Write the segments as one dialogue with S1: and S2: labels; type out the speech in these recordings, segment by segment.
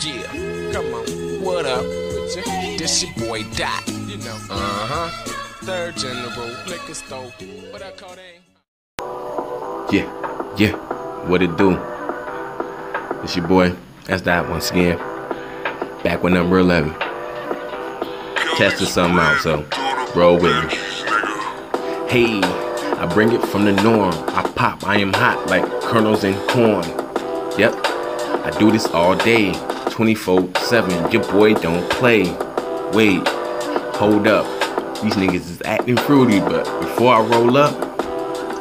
S1: Yeah, come on, what up with you? This your boy Dott, you know. Uh huh. Third general, liquor store. What up, Codeine?
S2: Yeah, yeah, what it do? It's your boy, that's that once again. Back with number 11. Testing something out, so roll with me. Hey, I bring it from the norm. I pop, I am hot like kernels and corn. Yep, I do this all day, 24 7. Your boy don't play. Wait, hold up. These niggas is acting fruity, but before I roll up,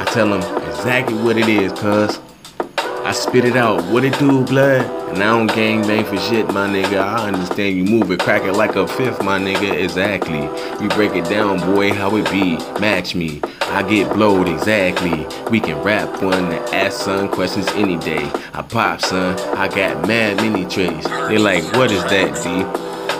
S2: I tell them exactly what it is, cuz I spit it out. What it do, blood? And I don't gang bang for shit, my nigga. I understand you move it, crack it like a fifth, my nigga. Exactly. You break it down, boy, how it be. Match me. I get blowed, exactly. We can rap one and ask son questions any day. I pop, son. I got mad mini trays. They like, what is that, D?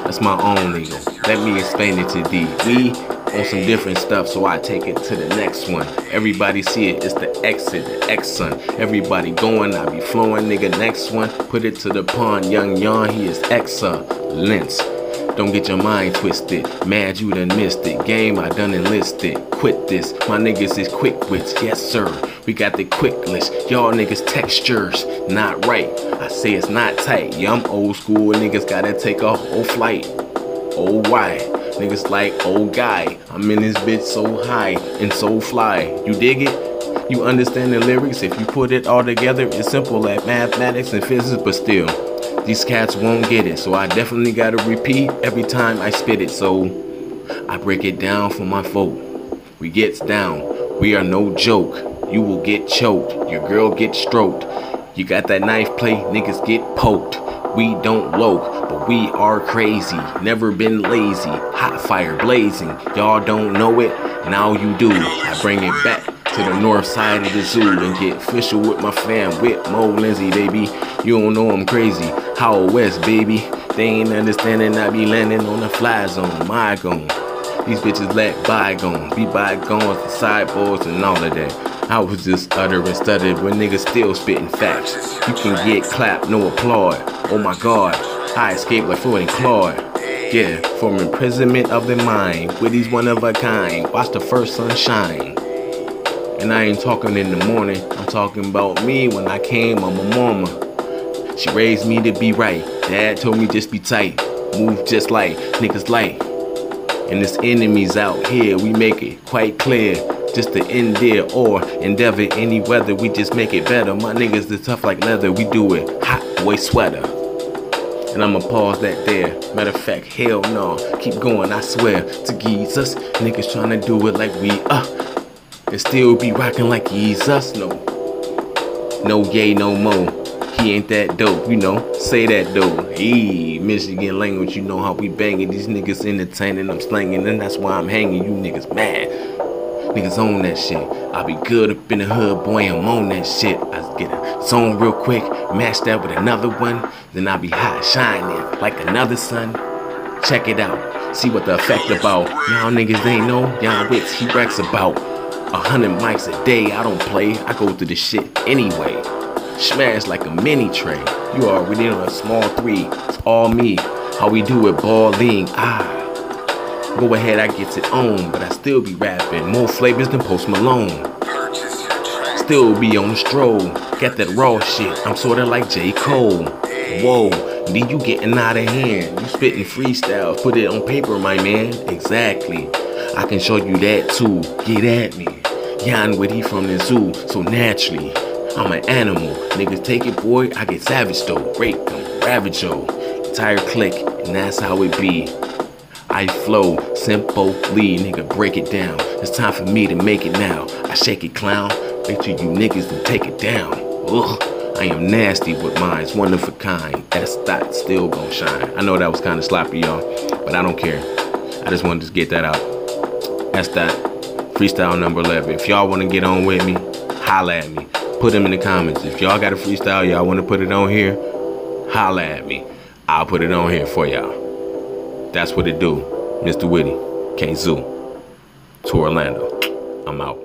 S2: That's my own nigga. Let me explain it to D. We on some different stuff, so I take it to the next one. Everybody see it, it's the exit, the X son. Everybody going, I be flowing, nigga. Next one, put it to the pond. Young Yon, he is excellence. Don't get your mind twisted. Mad you done missed it. Game I done enlisted. Quit this. My niggas is quick wits. Yes sir. We got the quick list. Y'all niggas textures not right. I say it's not tight. I'm old school. Niggas gotta take a whole flight. Oh why? Niggas like old guy. I'm in this bitch so high and so fly. You dig it? You understand the lyrics? If you put it all together, it's simple like mathematics and physics, but still, these cats won't get it. So I definitely gotta repeat every time I spit it. So I break it down for my folk. We gets down. We are no joke. You will get choked. Your girl get stroked. You got that knife play, niggas get poked. We don't loke, but we are crazy. Never been lazy. Hot fire blazing. Y'all don't know it. Now you do. I bring it back to the north side of the zoo and get official with my fam with Mo Lindsay, baby. You don't know I'm crazy. How West, baby. They ain't understanding I be landing on the fly zone. My gone. These bitches let bygones be bygones, the sideboards and all of that. I was just uttering stuttered when niggas still spitting facts. You can get clapped, no applaud. Oh my god, I escaped like Floyd and Claude. Yeah, from imprisonment of the mind, with these one of a kind. Watch the first sun shine. And I ain't talking in the morning, I'm talking about me when I came on my mama. She raised me to be right. Dad told me just be tight. Move just like niggas like. And this enemies out here, we make it quite clear. Just to end there or endeavor any weather, we just make it better. My niggas is tough like leather, we do it hot boy sweater. And I'ma pause that there. Matter of fact, hell no. Keep going, I swear. To Jesus, niggas tryna do it like we uh and still be rocking like he's us No, no yay, no mo. He ain't that dope, you know. Say that though. Hey, Michigan language, you know how we banging. These niggas entertaining, I'm slanging, and that's why I'm hanging. You niggas mad. Niggas own that shit. I be good up in the hood, boy, I'm on that shit. I get a song real quick, match that with another one, then I be hot shining like another sun. Check it out, see what the effect about. Y'all niggas ain't know, y'all wits he racks about. A hundred mics a day, I don't play, I go through the shit anyway. Smash like a mini tray. You already know a small three, it's all me. How we do it, balling, ah. Go ahead, I gets it on, but I still be rapping. More flavors than Post Malone. Still be on the stroll. Got that raw shit. I'm sorta like J. Cole. Whoa, then you getting out of hand. You spitting freestyle. Put it on paper, my man. Exactly. I can show you that too. Get at me. Yan with he from the zoo, so naturally. I'm an animal. Niggas take it, boy. I get savage though. Break them. Ravage yo. Entire click, and that's how it be. I flow simply, nigga, break it down. It's time for me to make it now. I shake it, clown. Make sure you niggas to take it down. Ugh, I am nasty with mine's one of a kind. That's that still gon' shine. I know that was kind of sloppy, y'all, but I don't care. I just wanted to get that out. That's that freestyle number 11. If y'all want to get on with me, holla at me. Put them in the comments. If y'all got a freestyle, y'all want to put it on here, holla at me. I'll put it on here for y'all. That's what it do. Mr. Whitty, K-Zoo, to Orlando. I'm out.